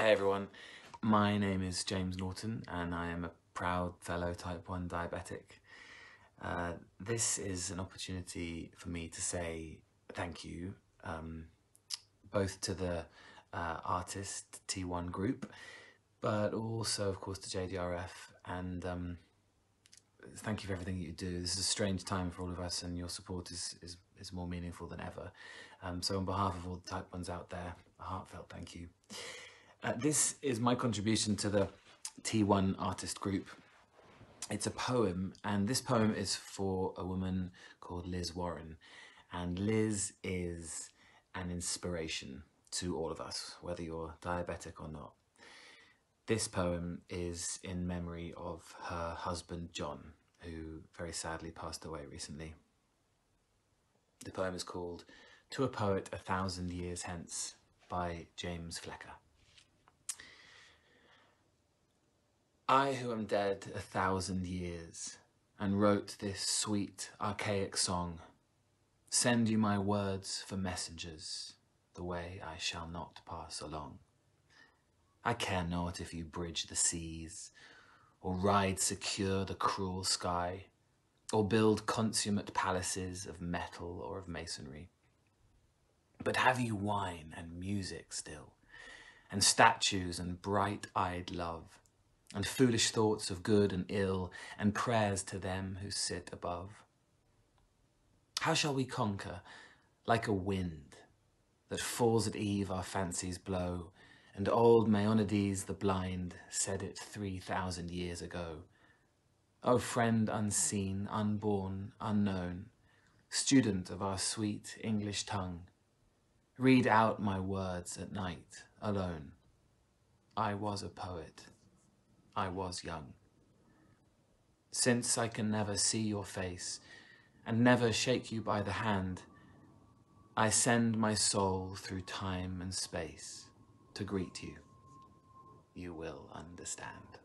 Hey everyone, my name is James Norton and I am a proud fellow type 1 diabetic. Uh, this is an opportunity for me to say thank you um, both to the uh, artist T1 group but also of course to JDRF and um, thank you for everything you do. This is a strange time for all of us and your support is, is, is more meaningful than ever. Um, so on behalf of all the type 1s out there, a heartfelt thank you. Uh, this is my contribution to the T1 artist group. It's a poem, and this poem is for a woman called Liz Warren. And Liz is an inspiration to all of us, whether you're diabetic or not. This poem is in memory of her husband John, who very sadly passed away recently. The poem is called To a Poet a Thousand Years Hence by James Flecker. I who am dead a thousand years and wrote this sweet archaic song, send you my words for messengers, the way I shall not pass along. I care not if you bridge the seas, or ride secure the cruel sky, or build consummate palaces of metal or of masonry. But have you wine and music still, and statues and bright-eyed love, and foolish thoughts of good and ill, and prayers to them who sit above. How shall we conquer, like a wind, that falls at eve our fancies blow, and old Maeonides the blind said it three thousand years ago. O friend unseen, unborn, unknown, student of our sweet English tongue, read out my words at night alone. I was a poet. I was young. Since I can never see your face and never shake you by the hand, I send my soul through time and space to greet you. You will understand.